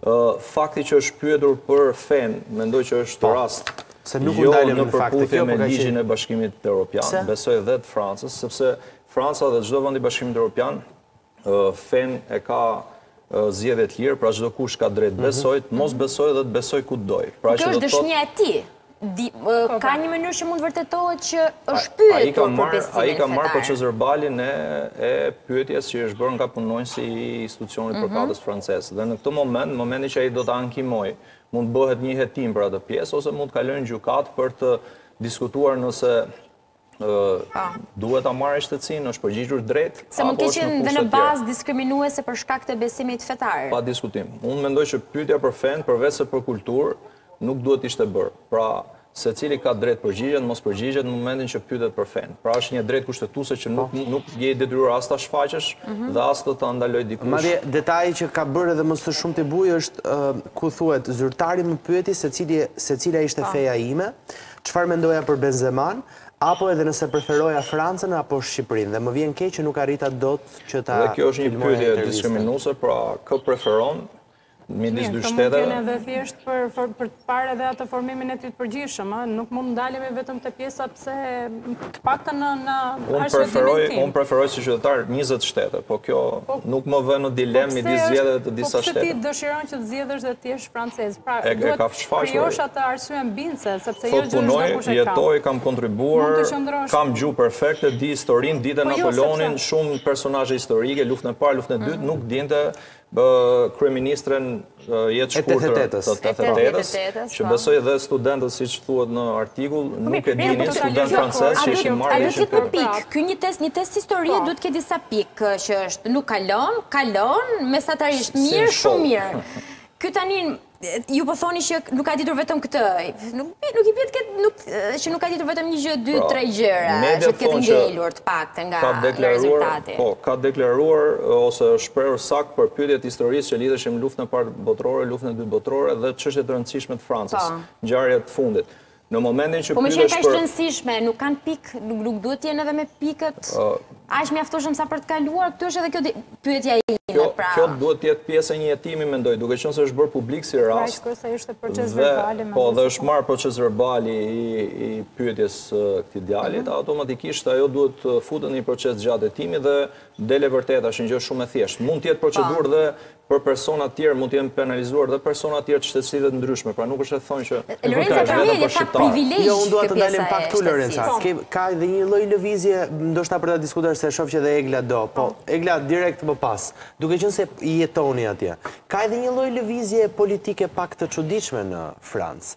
Fakti që është pyetur për fenë, mendoj që është rast jo në përputhje me ligjin e Bashkimit Evropian, besoj dhe të Francës, sepse Franca dhe çdo vend i Bashkimit Evropian fenë e ka zgjedhje të lirë, pra çdokush ka të drejtë të besojë, të mos besojë dhe të besojë ku të dojë. Kjo është dëshmia e tij. Ka një mënyrë që mund të vërtetohet që është pyetur për besimin fetar. Ai ka marrë procesverbalin e pyetjes që është bërë nga punonjësi i institucionit përkatës mhm. francez. Dhe në këtë moment, në momentin që ai do ta ankimojë, mund të bëhet një hetim për atë pjesë, ose mund të kalojë në gjykatë për të diskutuar nëse Duhet ta marrë shtetësinë, është përgjigjur drejt. Se mund të qe dhe në bazë diskriminuese për shkak të besimit fetar. Pa diskutim. Unë mendoj që pyetja për fenë, përveç se për kulturë, nuk duhet të ishte bërë. Pra, secili ka të drejtë të përgjigjet, mos të përgjigjet në momentin që pyetet për fenë. Pra, është një e drejtë kushtetuese që nuk nuk je i detyruar as ta shfaqësh mhm. dhe as të ta ndalojë dikush. Madje detaji që ka bërë edhe më së shumti bujë është ku thuhet zyrtari më pyeti se cili se cila ishte po. feja ime. Çfarë mendoja për Benzeman, apo edhe nëse preferoja Francën apo Shqipërinë, dhe më vjen keq që nuk arrita dot që ta filmoja intervistën. Dhe kjo është një pyetje diskriminuese, pra kë preferon midis dy shteteve? Mirë, këtë mund ta kenë edhe thjesht për të parë edhe atë formimin e tij të përgjithshëm, ëh, nuk mund të ndalemi vetëm te pjesa pse të paktën në arsyetimin tim. Unë preferoj si qytetar njëzet shtete, po kjo nuk më vë në dilemë midis zgjedhjeve të disa shteteve. Po pse ti dëshiron që të zgjedhësh dhe të jesh francez. Pra, duhet të krijosh atë arsyen bindëse, sepse jo gjithë çdokush e ka. Thotë punoj, jetoj, kam kontribuar, kam gjuhë perfekte, di historin, di te po jo, Napoleonin, shumë personaje historike, luftën e parë, luftën e dytë, mhm. nuk dinte kryeministren jetëshkurtër të tetëdhjetës, që po. besoj dhe studentët, siç thuhet në artikull, po nuk e po dinin studentët francezë që ishin marrë e që për pikë. Ky një test, një test historie, duhet të ketë disa pikë, që është nuk kalon, kalon, mesatarisht mirë, shumë mirë. Ky tani, ju po thoni që nuk ka ditur vetëm këtë, nuk i bie të ketë, që nuk ka ditur vetëm një gjë, dy, pra, tre gjëra, që të ketë ngelur të paktën nga rezultati. Po, ka deklaruar, ose është shprehur saktë për pyetjet e historisë që lidheshin me luftën e parë botërore, luftën e dytë botërore dhe çështje të rëndësishme të Francës, po. ngjarje të fundit. Në momentin që pyetesh për... Po meqenëse është e rëndësishme, nuk kanë pikë, nuk duhet të jenë edhe me pikët, a është mjaftueshëm sa për të kaluar, këtu është edhe kjo pyetja ime, pra... Kjo duhet të jetë pjesë e një hetimi, mendoj, duke qenë se është bërë publik si rast, po dhe është marrë procesverbali i pyetjes së këtij djalit, mhm. automatikisht ajo duhet të futet në një proces gjatë hetimit dhe del e vërteta, është një gjë shumë e thjeshtë. Mund të jetë po. procedurë dhe për persona të tjerë mund të jenë penalizuar dhe persona të tjerë të shtetësive të ndryshme, pra nuk është e thënë që Lorenca pra bën një fakt privilegj kjo pjesa e shtetësisë. Jo, unë dua të dalim pak këtu Lorenca, ka edhe një lloj lëvizje, ndoshta për ta diskutuar se e shoh që edhe Egla do, po Egla direkt më pas, duke qenë se jetoni atje, ka edhe një lloj lëvizje politike pak të çuditshme në Francë,